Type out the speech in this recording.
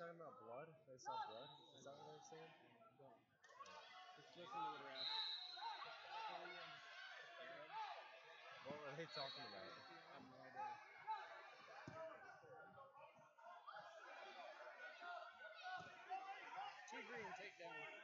talking about blood? They saw blood? Is that what they're saying? No. Just listen to what were they talking about? I have no idea. Two green takedown.